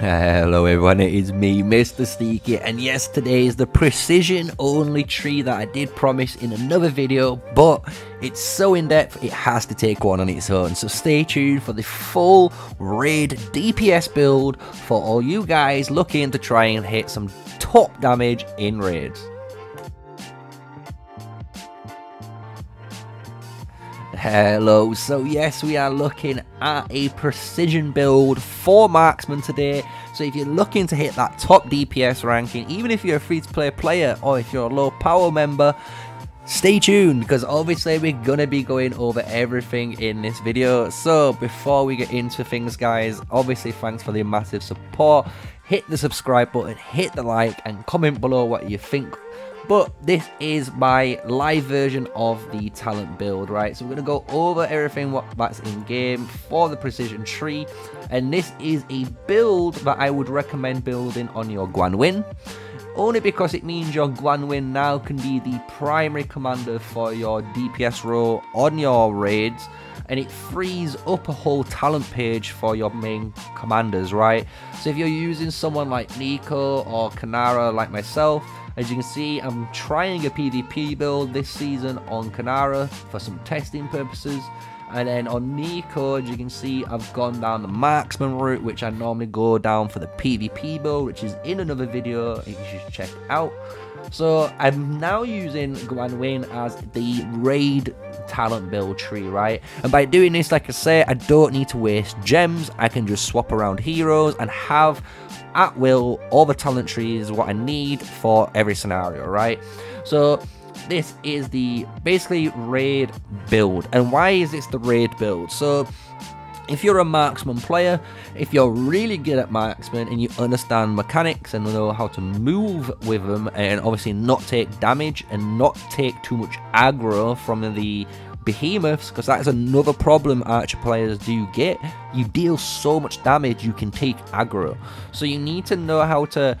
Hello everyone, it is me, Mr. Sneaky, and yes, today is the precision only tree that I did promise in another video, but it's so in-depth, it has to take one on its own, so stay tuned for the full raid DPS build for all you guys looking to try and hit some top damage in raids. Hello, so yes, we are looking at a precision build for marksman today. So if you're looking to hit that top DPS ranking, even if you're a free-to-play player or if you're a low power member, stay tuned because obviously we're gonna be going over everything in this video. So before we get into things guys obviously thanks for the massive support. Hit the subscribe button hit the like and comment below what you think but this is my live version of the talent build, right? So we're going to go over everything what that's in game for the precision tree. And this is a build that I would recommend building on your Guanuin. Only because it means your Guanuin now can be the primary commander for your DPS role on your raids and it frees up a whole talent page for your main commanders, right? So if you're using someone like Nico or Kinnara like myself, as you can see, I'm trying a PvP build this season on Kinnara for some testing purposes. And then on Nico, as you can see, I've gone down the marksman route, which I normally go down for the PvP build, which is in another video you should check out. So I'm now using Guanuin as the raid talent build tree, right? And by doing this, like I say, I don't need to waste gems. I can just swap around heroes and have at will all the talent trees what I need for every scenario, right? So this is the basically raid build. And why is this the raid build? So if you're a marksman player, if you're really good at marksman and you understand mechanics and know how to move with them and obviously not take damage and not take too much aggro from the behemoths because that is another problem archer players do get you deal so much damage you can take aggro so you need to know how to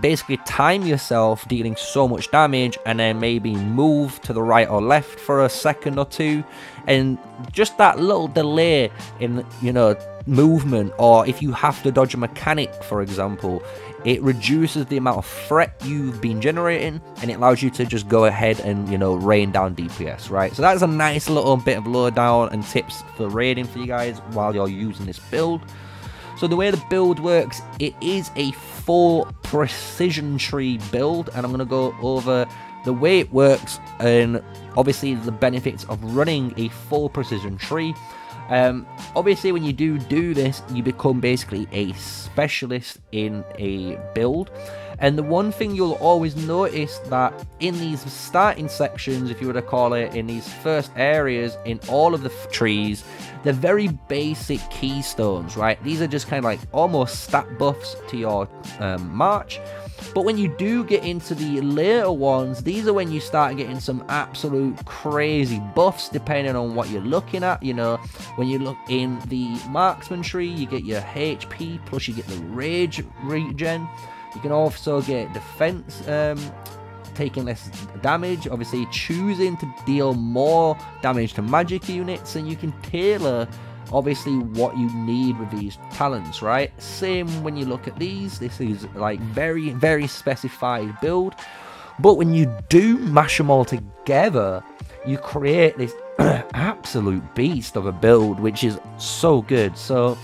basically time yourself dealing so much damage and then maybe move to the right or left for a second or two. And just that little delay in you know movement or if you have to dodge a mechanic for example it reduces the amount of threat you've been generating and it allows you to just go ahead and you know rain down dps right? So that's a nice little bit of lowdown and tips for raiding for you guys while you're using this build so the way the build works it is a full precision tree build and i'm going to go over the way it works and obviously the benefits of running a full precision tree um, obviously, when you do do this, you become basically a specialist in a build. And the one thing you'll always notice that in these starting sections, if you were to call it, in these first areas, in all of the trees, they're very basic keystones, right? These are just kind of like almost stat buffs to your um, march. But when you do get into the later ones, these are when you start getting some absolute crazy buffs depending on what you're looking at. You know, when you look in the marksman tree, you get your HP plus you get the rage regen. You can also get defense um, taking less damage, obviously choosing to deal more damage to magic units, and you can tailor obviously what you need with these talents, right? Same when you look at these, this is like very, very specified build. But when you do mash them all together, you create this absolute beast of a build, which is so good. So,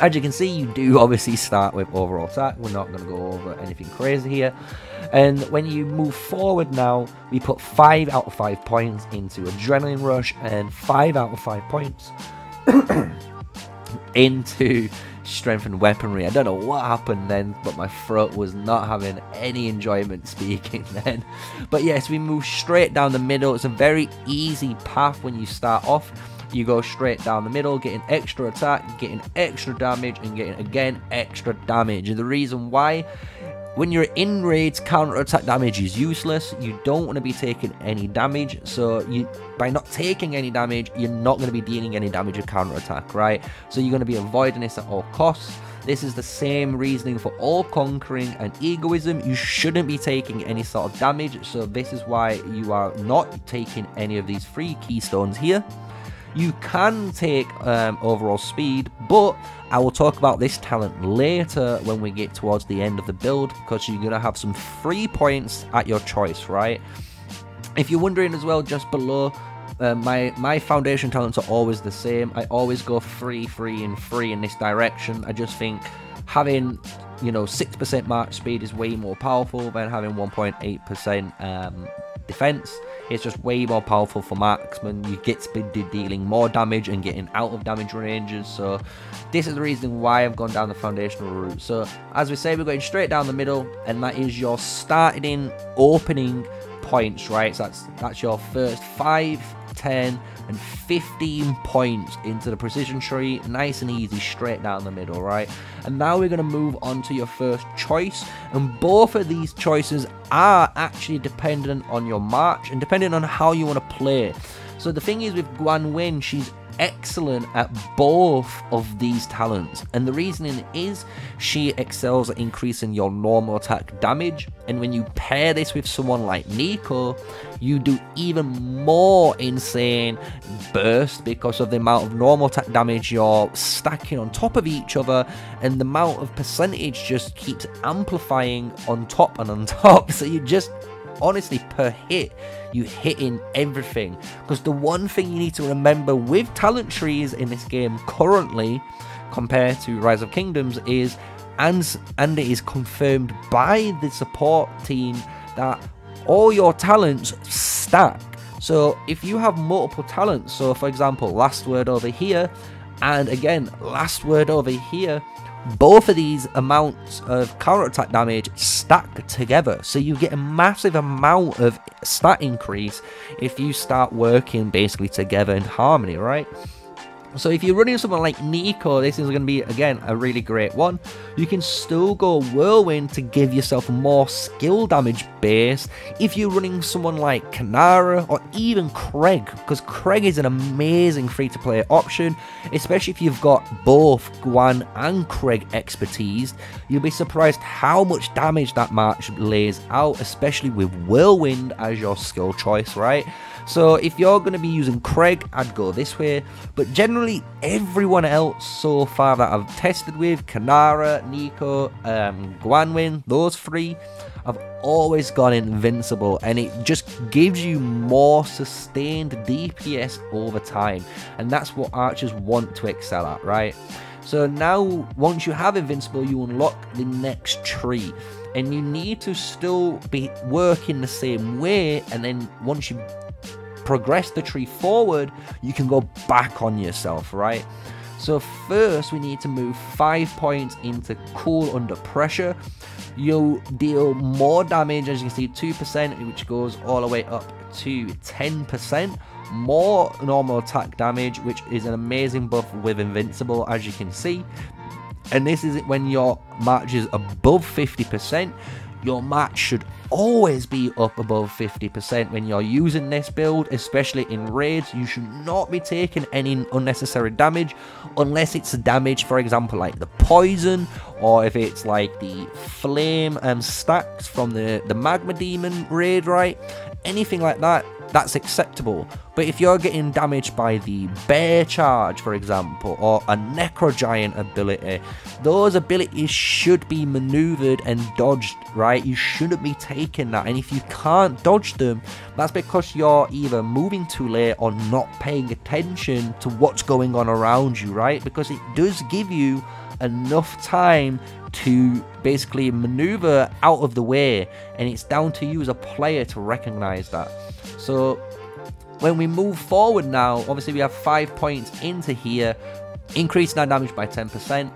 as you can see, you do obviously start with overall attack. We're not going to go over anything crazy here. And when you move forward now, we put 5 out of 5 points into Adrenaline Rush and 5 out of 5 points into Strength and weaponry. I don't know what happened then, but my throat was not having any enjoyment speaking then. But yes, we move straight down the middle. It's a very easy path when you start off. You go straight down the middle, getting extra attack, getting extra damage, and getting again extra damage. And the reason why when you're in raids, counter-attack damage is useless. You don't want to be taking any damage. So you, by not taking any damage, you're not going to be dealing any damage with counter-attack, right? So you're going to be avoiding this at all costs. This is the same reasoning for all conquering and egoism. You shouldn't be taking any sort of damage. So this is why you are not taking any of these free keystones here. You can take um, overall speed, but I will talk about this talent later when we get towards the end of the build because you're going to have some free points at your choice, right? If you're wondering as well, just below, uh, my my foundation talents are always the same. I always go free, free, and free in this direction. I just think having you know 6% march speed is way more powerful than having 1.8% um, defense. It's just way more powerful for marksman. You get be dealing more damage and getting out of damage ranges. So this is the reason why I've gone down the foundational route. So as we say, we're going straight down the middle, and that is your starting opening points, right? So that's that's your first five 10 and 15 points into the precision tree. Nice and easy, straight down the middle, right? And now we're going to move on to your first choice. And both of these choices are actually dependent on your march and depending on how you want to play. So the thing is with Guanuin, she's excellent at both of these talents. And the reasoning is she excels at increasing your normal attack damage. And when you pair this with someone like Nico, you do even more insane burst because of the amount of normal attack damage you're stacking on top of each other. And the amount of percentage just keeps amplifying on top and on top. So you just honestly per hit you hitting everything. Because the one thing you need to remember with talent trees in this game currently compared to rise of kingdoms is and and it is confirmed by the support team that all your talents stack. So if you have multiple talents so for example last word over here and again last word over here both of these amounts of counter-attack damage stack together. So you get a massive amount of stat increase if you start working basically together in harmony right so if you're running someone like Nico, this is going to be, again, a really great one. You can still go Whirlwind to give yourself more skill damage base if you're running someone like Kinnara or even Craig, because Craig is an amazing free-to-play option, especially if you've got both Guan and Craig expertise. You'll be surprised how much damage that match lays out, especially with Whirlwind as your skill choice, right? So if you're going to be using Craig, I'd go this way. But generally, everyone else so far that I've tested with, Kinnara, Nico, um, Guanuin, those three, I've always gone invincible and it just gives you more sustained DPS over time. And that's what archers want to excel at, right? So now, once you have Invincible, you unlock the next tree. And you need to still be working the same way. And then once you progress the tree forward, you can go back on yourself, right? So first we need to move 5 points into cool under pressure. You'll deal more damage as you can see 2% which goes all the way up to 10%. More normal attack damage which is an amazing buff with invincible as you can see. And this is when your march is above 50% your match should always be up above 50% when you're using this build, especially in raids. You should not be taking any unnecessary damage unless it's damage, for example, like the poison or if it's like the flame and stacks from the, the magma demon raid, right? Anything like that, that's acceptable. But if you're getting damaged by the bear charge, for example, or a necro giant ability, those abilities should be maneuvered and dodged, right? You shouldn't be taking that. And if you can't dodge them, that's because you're either moving too late or not paying attention to what's going on around you, right? Because it does give you enough time to basically maneuver out of the way and it's down to you as a player to recognize that. So when we move forward now obviously we have five points into here increasing our damage by 10%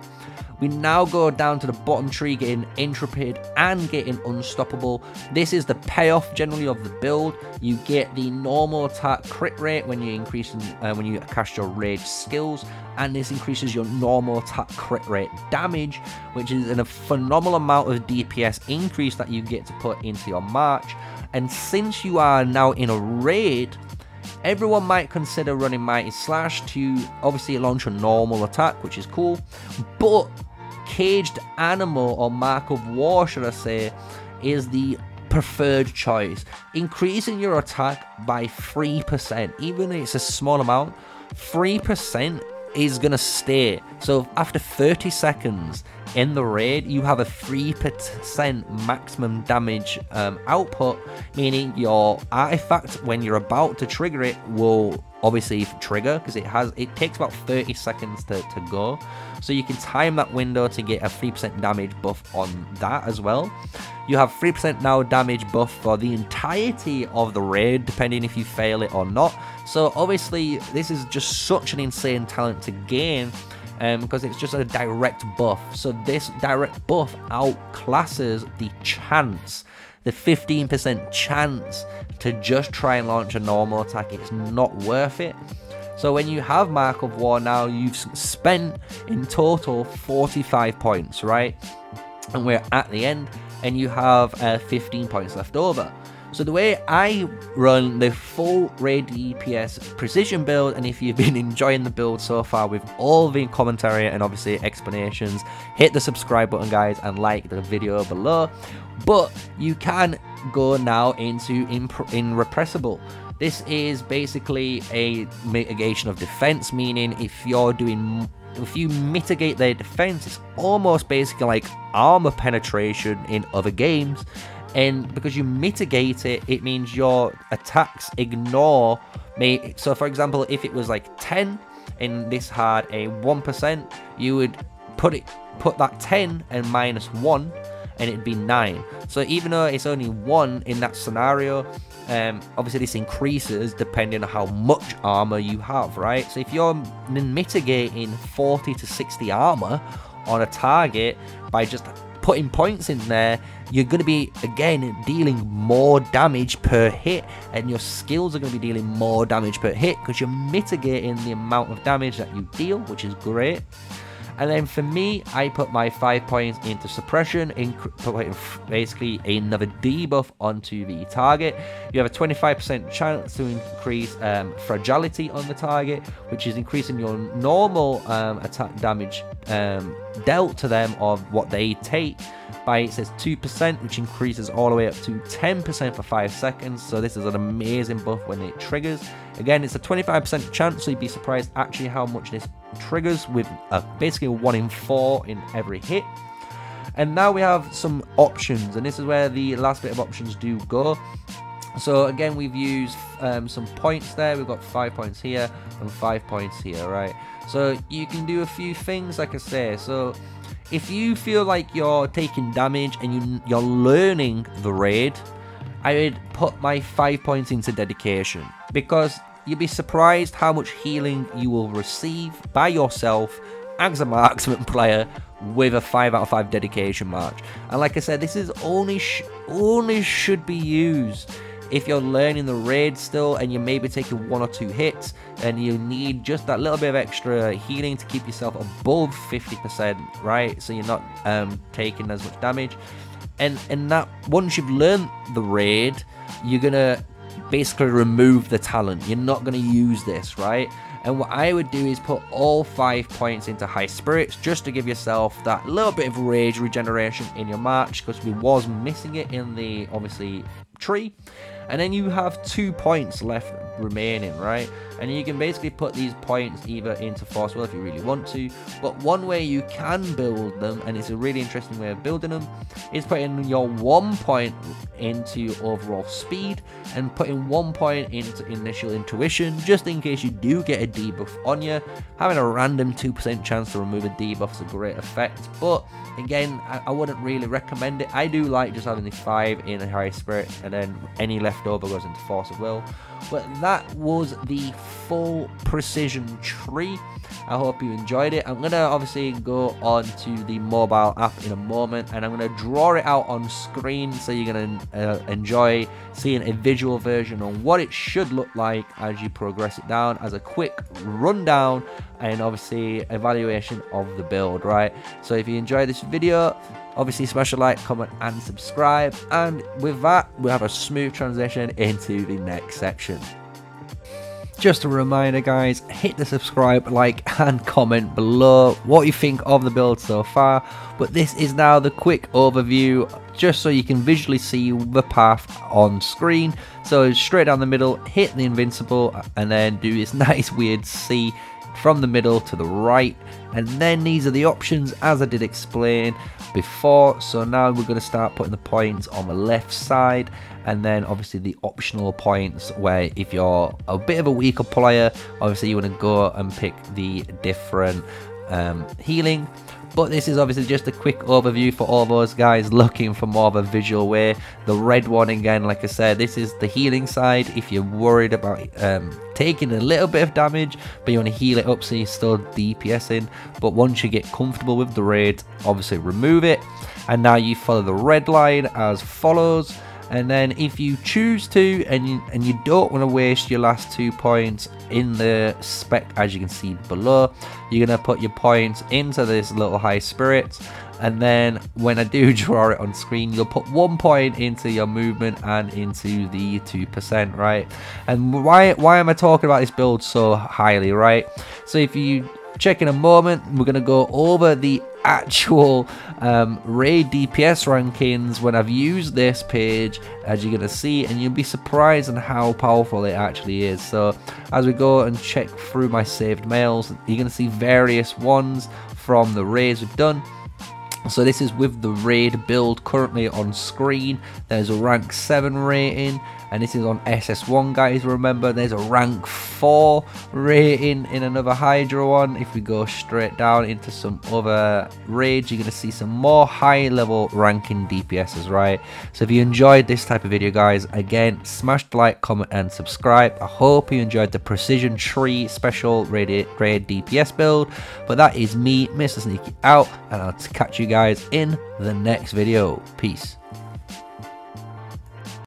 we now go down to the bottom tree getting Intrepid and getting Unstoppable. This is the payoff generally of the build. You get the normal attack crit rate when you increase uh, when you cast your rage skills and this increases your normal attack crit rate damage which is a phenomenal amount of DPS increase that you get to put into your march and since you are now in a raid Everyone might consider running Mighty Slash to obviously launch a normal attack, which is cool, but caged animal or mark of war, should I say, is the preferred choice. Increasing your attack by 3%, even if it's a small amount, 3% is going to stay. So after 30 seconds in the raid, you have a 3% maximum damage um, output, meaning your artifact, when you're about to trigger it, will obviously trigger because it has it takes about 30 seconds to, to go. So you can time that window to get a 3% damage buff on that as well. You have 3% now damage buff for the entirety of the raid depending if you fail it or not. So obviously this is just such an insane talent to gain um, because it's just a direct buff. So this direct buff outclasses the chance the 15% chance to just try and launch a normal attack. It's not worth it. So when you have Mark of War now, you've spent in total 45 points, right? And we're at the end, and you have uh, 15 points left over. So the way I run the full raid DPS precision build, and if you've been enjoying the build so far with all the commentary and obviously explanations, hit the subscribe button guys and like the video below. But you can go now into irrepressible. This is basically a mitigation of defense, meaning if you're doing if you mitigate their defense, it's almost basically like armor penetration in other games. And because you mitigate it, it means your attacks ignore me. So, for example, if it was like 10 and this had a 1%, you would put it put that 10 and minus 1 and it'd be 9. So even though it's only 1 in that scenario, um, obviously this increases depending on how much armor you have, right? So if you're mitigating 40 to 60 armor on a target by just putting points in there, you're going to be, again, dealing more damage per hit, and your skills are going to be dealing more damage per hit because you're mitigating the amount of damage that you deal, which is great. And then for me, I put my 5 points into suppression, basically another debuff onto the target. You have a 25% chance to increase um, fragility on the target, which is increasing your normal um, attack damage um, dealt to them of what they take. By it says 2% which increases all the way up to 10% for 5 seconds. So this is an amazing buff when it triggers. Again it's a 25% chance so you'd be surprised actually how much this triggers with basically a 1 in 4 in every hit. And now we have some options and this is where the last bit of options do go so again we've used um, some points there. We've got five points here and five points here right? So you can do a few things like I say. So if you feel like you're taking damage and you, you're learning the raid, I would put my 5 points into dedication because you'd be surprised how much healing you will receive by yourself as a marksman player with a 5 out of 5 dedication march. And like I said, this is only sh only should be used if you're learning the raid still and you're maybe taking one or two hits and you need just that little bit of extra healing to keep yourself above 50%, right? So you're not um, taking as much damage. And and that once you've learned the raid, you're gonna basically remove the talent. You're not gonna use this, right? And what I would do is put all five points into high spirits just to give yourself that little bit of rage regeneration in your march because we was missing it in the obviously tree and then you have two points left remaining right? And you can basically put these points either into force will if you really want to but one way you can build them and it's a really interesting way of building them is putting your one point into overall speed and putting one point into initial intuition just in case you do get a debuff on you having a random 2% chance to remove a debuff is a great effect but again I, I wouldn't really recommend it. I do like just having the 5 in a high spirit and then any left over goes into force of will but that was the full precision tree. I hope you enjoyed it. I'm going to obviously go on to the mobile app in a moment and I'm going to draw it out on screen so you're going to uh, enjoy seeing a visual version on what it should look like as you progress it down as a quick rundown and obviously evaluation of the build, right? So if you enjoyed this video, Obviously, smash a like, comment, and subscribe. And with that, we'll have a smooth transition into the next section. just a reminder guys, hit the subscribe, like and comment below what you think of the build so far. But this is now the quick overview just so you can visually see the path on screen. So straight down the middle, hit the invincible and then do this nice weird C from the middle to the right. And then these are the options as I did explain before. So now we're going to start putting the points on the left side. And then obviously the optional points where if you're a bit of a weaker player obviously you want to go and pick the different um, healing but this is obviously just a quick overview for all those guys looking for more of a visual way. The red one again, like I said, this is the healing side. If you're worried about um, taking a little bit of damage, but you want to heal it up so you're still DPSing. But once you get comfortable with the raid, obviously remove it. And now you follow the red line as follows and then if you choose to and you, and you don't want to waste your last two points in the spec as you can see below you're going to put your points into this little high spirit. And then when I do draw it on screen you'll put one point into your movement and into the 2% right? And why why am I talking about this build so highly right? So if you check in a moment we're going to go over the actual um, raid DPS rankings when I've used this page as you're going to see and you'll be surprised on how powerful it actually is. So as we go and check through my saved mails you're going to see various ones from the raids we've done so this is with the raid build currently on screen. There's a rank 7 rating and this is on SS1 guys remember. There's a rank 4 rating in another Hydra one. If we go straight down into some other raids you're going to see some more high level ranking DPSs right? So if you enjoyed this type of video guys again smash the like comment and subscribe. I hope you enjoyed the precision tree special raid, raid DPS build. But that is me Mr. Sneaky out and I'll catch you guys in the next video. Peace